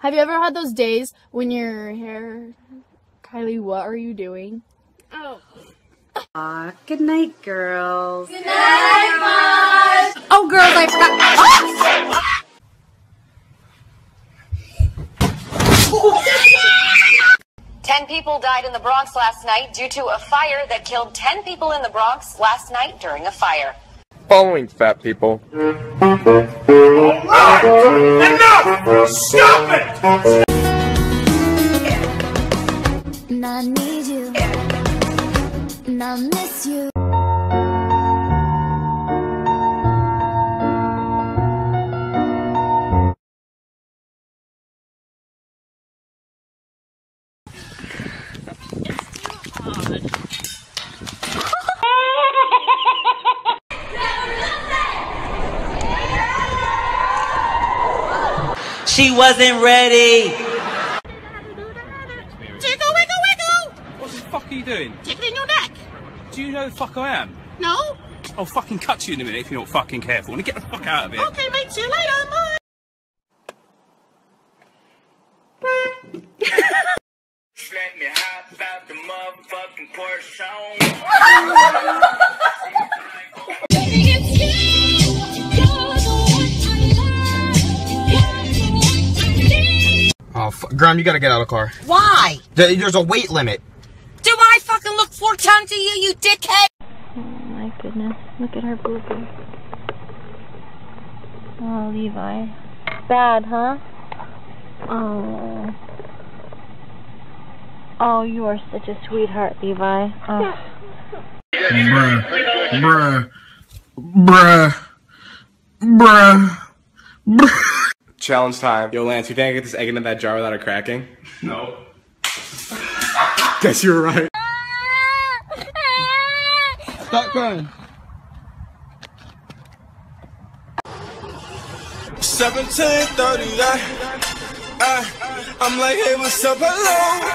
Have you ever had those days when your hair, Kylie? What are you doing? Oh. Aw, good night, girls. Good night, Mom. Oh, girls, I forgot. Ten people died in the Bronx last night due to a fire that killed ten people in the Bronx last night during a fire. Following fat people. Enough! Stop it! I need you. And I miss you. She wasn't ready. Jiggle, wiggle, wiggle! What the fuck are you doing? Tickling your neck! Do you know who the fuck I am? No? I'll fucking cut you in a minute if you're not fucking careful. Now get the fuck out of here. Okay, mate, see you later, bye! Let me hop out the motherfucking Porsche Oh, Graham, you gotta get out of the car. Why? There- There's a weight limit. Do I fucking look four times to you, you dickhead? Oh my goodness! Look at her boo boo. Oh, Levi. Bad, huh? Oh. Oh, you are such a sweetheart, Levi. Oh. Bruh. Bruh. Bruh. Bruh. Bruh. Challenge time. Yo, Lance, you think I get this egg into that jar without it cracking? No. Guess you were right. Stop crying. 1730, I, I, I'm like, hey, what's up, hello?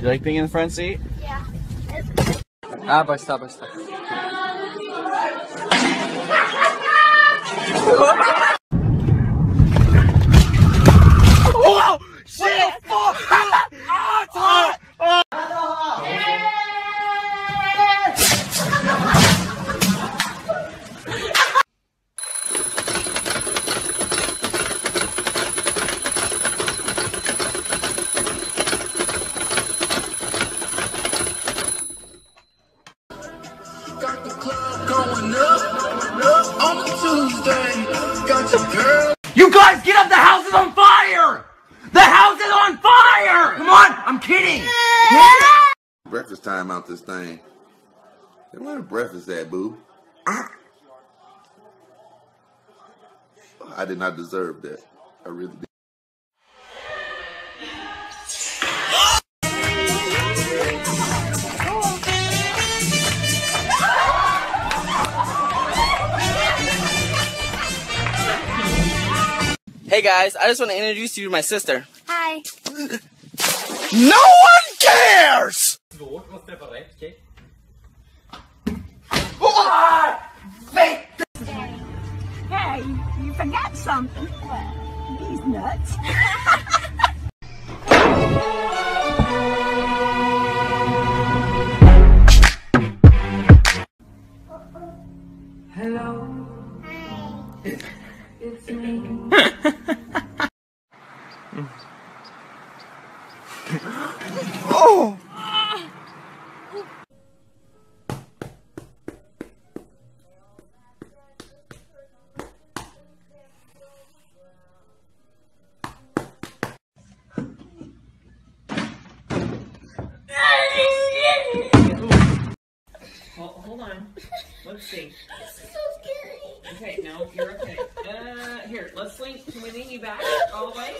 You like being in the front seat? Yeah. Ah, basta, basta. Oh! Shit! Fuck! Ah, it's hot! Got the club going up, up on a Tuesday. Got your girl. You guys get up! The house is on fire! The house is on fire! Come on! I'm kidding! Breakfast time out this thing. Hey, where the breakfast that, boo? I did not deserve that. I really did. Hey guys, I just want to introduce you to my sister. Hi. No one cares! Hey, you forgot something. These nuts. oh! hold on. Let's see. This is so scary. Okay, no, you're okay. Uh, here, let's lean. Can we lean you back all the way?